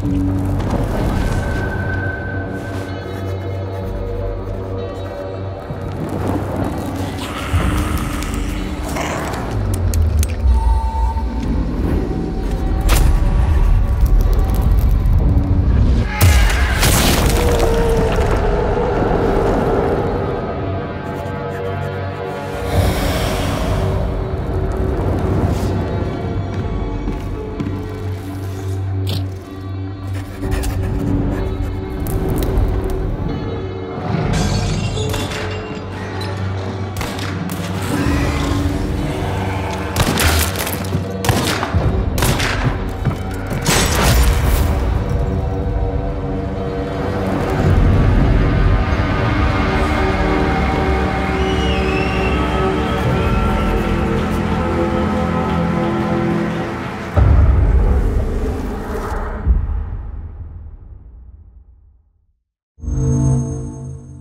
Thank you.